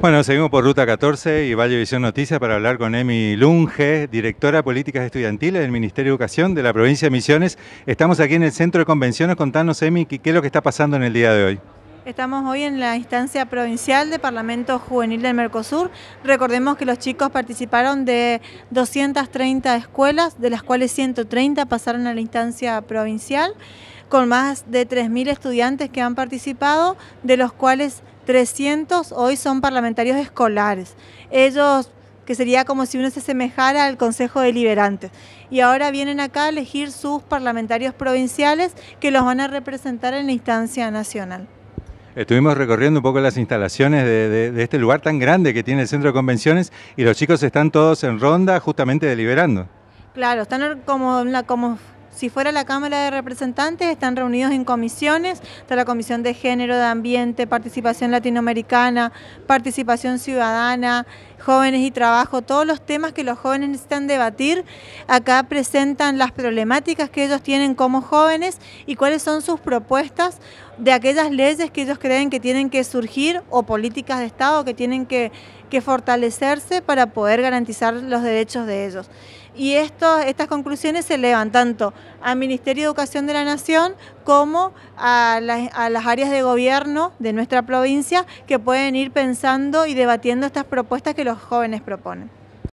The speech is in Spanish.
Bueno, seguimos por Ruta 14 y Valle Visión Noticias para hablar con Emi Lunge, directora de Políticas Estudiantiles del Ministerio de Educación de la provincia de Misiones. Estamos aquí en el Centro de Convenciones. Contanos, Emi, qué es lo que está pasando en el día de hoy. Estamos hoy en la instancia provincial de Parlamento Juvenil del Mercosur. Recordemos que los chicos participaron de 230 escuelas, de las cuales 130 pasaron a la instancia provincial, con más de 3.000 estudiantes que han participado, de los cuales 300 hoy son parlamentarios escolares. Ellos que sería como si uno se asemejara al Consejo Deliberante. Y ahora vienen acá a elegir sus parlamentarios provinciales que los van a representar en la instancia nacional. Estuvimos recorriendo un poco las instalaciones de, este lugar tan grande que tiene el centro de convenciones y los chicos están todos en ronda justamente deliberando. Claro, están como, como si fuera la Cámara de Representantes, están reunidos en comisiones, está la Comisión de Género, de Ambiente, Participación Latinoamericana, Participación Ciudadana, Jóvenes y Trabajo, todos los temas que los jóvenes necesitan debatir. Acá presentan las problemáticas que ellos tienen como jóvenes y cuáles son sus propuestas de aquellas leyes que ellos creen que tienen que surgir o políticas de Estado que tienen que, fortalecerse para poder garantizar los derechos de ellos. Y esto, estas conclusiones se elevan tanto al Ministerio de Educación de la Nación como a, a, las áreas de gobierno de nuestra provincia que pueden ir pensando y debatiendo estas propuestas que los jóvenes proponen.